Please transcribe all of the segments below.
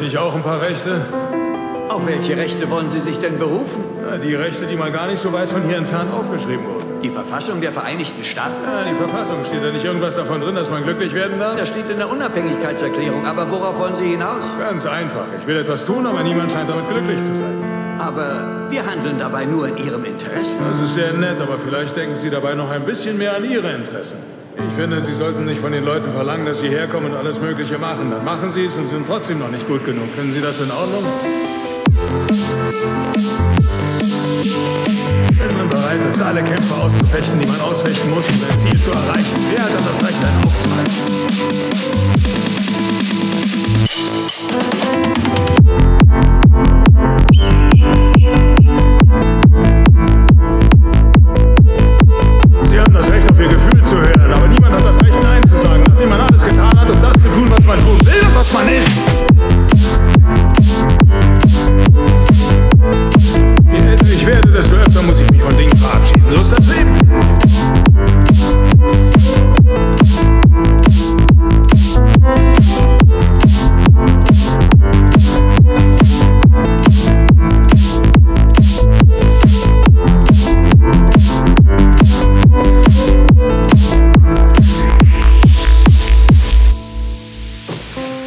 nicht auch ein paar Rechte? Auf welche Rechte wollen Sie sich denn berufen? Ja, die Rechte, die mal gar nicht so weit von hier entfernt aufgeschrieben wurden. Die Verfassung der Vereinigten Staaten? Ja, die Verfassung. Steht da nicht irgendwas davon drin, dass man glücklich werden darf? Das steht in der Unabhängigkeitserklärung. Aber worauf wollen Sie hinaus? Ganz einfach. Ich will etwas tun, aber niemand scheint damit glücklich zu sein. Aber wir handeln dabei nur in Ihrem Interesse. Das ist sehr nett, aber vielleicht denken Sie dabei noch ein bisschen mehr an Ihre Interessen. Ich finde, Sie sollten nicht von den Leuten verlangen, dass sie herkommen und alles Mögliche machen. Dann machen Sie es und sind trotzdem noch nicht gut genug. Finden Sie das in Ordnung? Wenn man bereit ist, alle Kämpfe auszufechten, die man ausfechten muss, um sein Ziel zu erreichen, wer hat das Recht, einen aufzuhalten?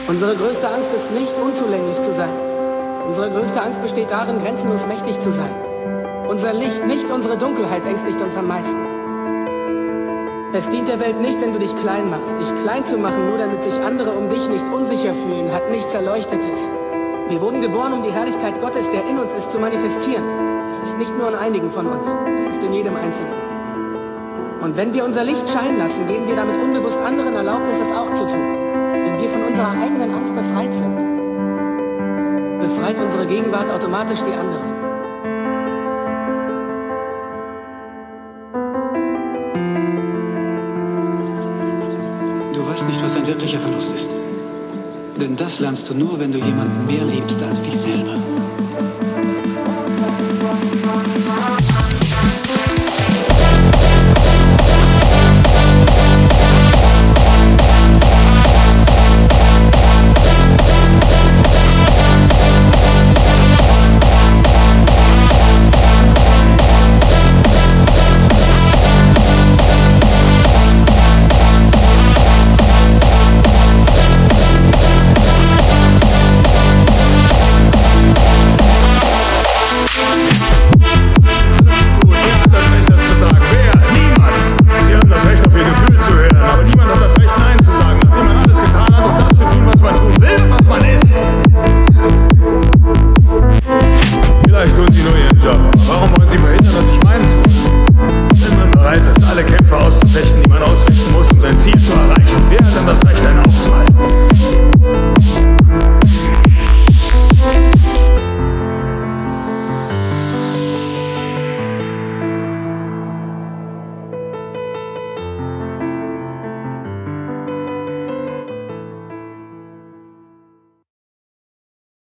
Unsere größte Angst ist nicht, unzulänglich zu sein. Unsere größte Angst besteht darin, grenzenlos mächtig zu sein. Unser Licht, nicht unsere Dunkelheit, ängstigt uns am meisten. Es dient der Welt nicht, wenn du dich klein machst. Dich klein zu machen, nur damit sich andere um dich nicht unsicher fühlen, hat nichts Erleuchtetes. Wir wurden geboren, um die Herrlichkeit Gottes, der in uns ist, zu manifestieren. Es ist nicht nur in einigen von uns, es ist in jedem Einzelnen. Und wenn wir unser Licht scheinen lassen, geben wir damit unbewusst anderen Erlaubnis, es auch zu tun. Wenn wir von unserer eigenen Angst befreit sind, befreit unsere Gegenwart automatisch die anderen. Du weißt nicht, was ein wirklicher Verlust ist. Denn das lernst du nur, wenn du jemanden mehr liebst als dich. job.